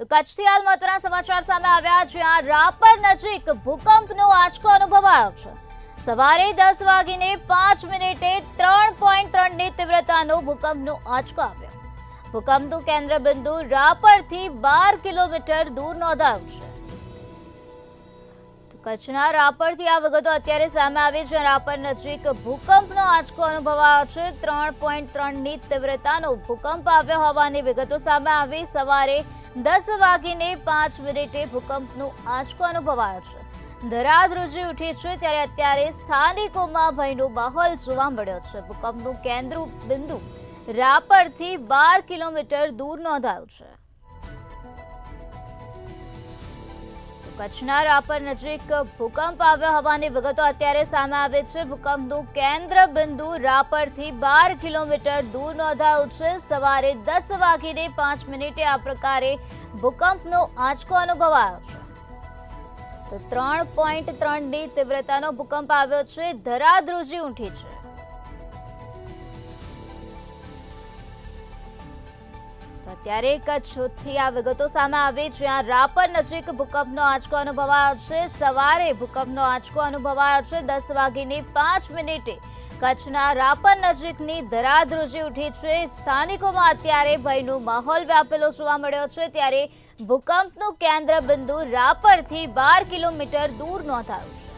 તો કચ્છથી હાલ સમાચાર સામે આવ્યા જ્યાં રાપર નજીક ભૂકંપનો આંચકો અનુભવાયો છે. સવારે દસ વાગીને પાંચ મિનિટે ત્રણ પોઈન્ટ ત્રણની તીવ્રતાનો ભૂકંપનો આંચકો આવ્યો. ભૂકંપનું કેન્દ્ર બિંદુ રાપરથી બાર કિલોમીટર દૂર નોંધાયું છે. કચ્છના રાપરથી આ વિગતો અત્યારે સામે આવી છે. રાપર નજીક ભૂકંપનો આંચકો અનુભવાયો છે. ત્રણ પોઈન્ટ ત્રણની તીવ્રતાનો ભૂકંપ આવ્યો હોવાની વિગતો સામે આવી. સવારે દસ વાગીને પાંચ મિનિટે ભૂકંપનો આંચકો અનુભવાયો છે. ધરાધ્રુજી ઉઠી છે ત્યારે અત્યારે સ્થાનિકોમાં ભયનો માહોલ જોવા મળ્યો છે. ભૂકંપનું કેન્દ્ર બિંદુ રાપરથી બાર કિલોમીટર દૂર નોંધાયું છે. કચ્છના રાપર નજીક ભૂકંપ આવ્યો હોવાની વિગતો અત્યારે સામે આવે છે. ભૂકંપનું કેન્દ્ર બિંદુ રાપરથી બાર કિલોમીટર દૂર નોંધાયું છે. સવારે દસ વાગીને પાંચ મિનિટે આ પ્રકારે ભૂકંપનો આંચકો અનુભવાયો છે. તો ત્રણ પોઈન્ટ ત્રણની તીવ્રતાનો ભૂકંપ આવ્યો છે. ધરાધ્રુજી ઊંઠી છે. તો અત્યારે કચ્છથી આ વિગતો સામે આવી. જ્યાં રાપર નજીક ભૂકંપનો આંચકો અનુભવાયો છે. સવારે ભૂકંપનો આંચકો અનુભવાયો છે. દસ વાગીને પાંચ મિનિટે કચ્છના રાપર નજીકની ધરાધ્રુજી ઉઠી છે. સ્થાનિકોમાં અત્યારે ભયનો માહોલ વ્યાપેલો જોવા મળ્યો છે. ત્યારે ભૂકંપનું કેન્દ્ર બિંદુ રાપરથી બાર કિલોમીટર દૂર નોંધાયું છે.